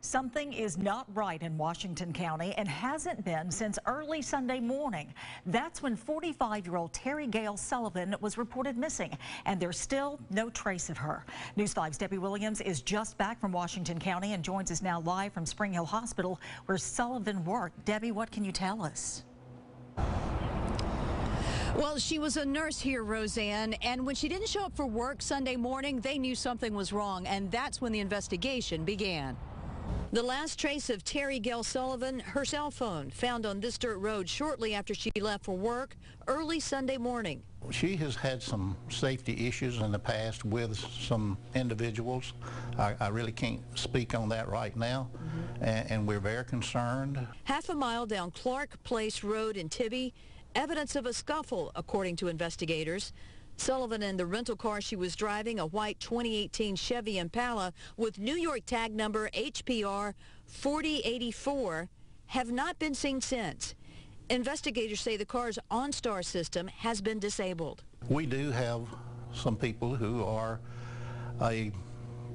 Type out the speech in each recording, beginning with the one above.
Something is not right in Washington County and hasn't been since early Sunday morning. That's when 45-year-old Terri Gale Sullivan was reported missing, and there's still no trace of her. News 5's Debbie Williams is just back from Washington County and joins us now live from Spring Hill Hospital, where Sullivan worked. Debbie, what can you tell us? Well, she was a nurse here, Roseanne, and when she didn't show up for work Sunday morning, they knew something was wrong, and that's when the investigation began. The last trace of Terri Gale Sullivan, her cell phone, found on this dirt road shortly after she left for work early Sunday morning. She has had some safety issues in the past with some individuals. I, I really can't speak on that right now, mm -hmm. and, and we're very concerned. Half a mile down Clark Place Road in Tibbie, evidence of a scuffle, according to investigators. Sullivan and the rental car she was driving, a white 2018 Chevy Impala with New York tag number HPR 4084, have not been seen since. Investigators say the car's OnStar system has been disabled. We do have some people who are a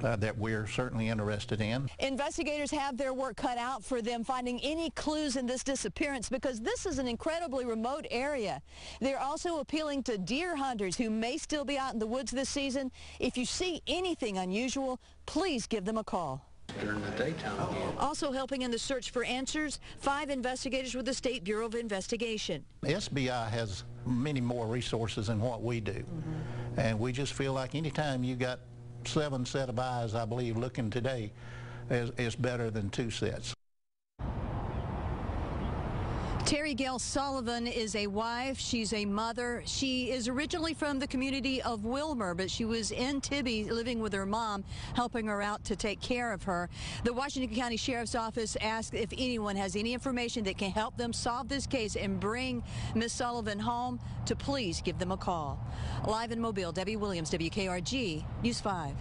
uh, that we're certainly interested in. Investigators have their work cut out for them finding any clues in this disappearance because this is an incredibly remote area. They're also appealing to deer hunters who may still be out in the woods this season. If you see anything unusual, please give them a call during the daytime again. Also helping in the search for answers, five investigators with the State Bureau of Investigation. SBI has many more resources than what we do. Mm -hmm. And we just feel like anytime you got seven set of eyes, I believe, looking today is, is better than two sets. Terri Gale Sullivan is a wife. She's a mother. She is originally from the community of Wilmer, but she was in Tibbie living with her mom, helping her out to take care of her. The Washington County Sheriff's Office asked if anyone has any information that can help them solve this case and bring Miss Sullivan home to please give them a call. Live in Mobile, Debbie Williams, WKRG, News 5.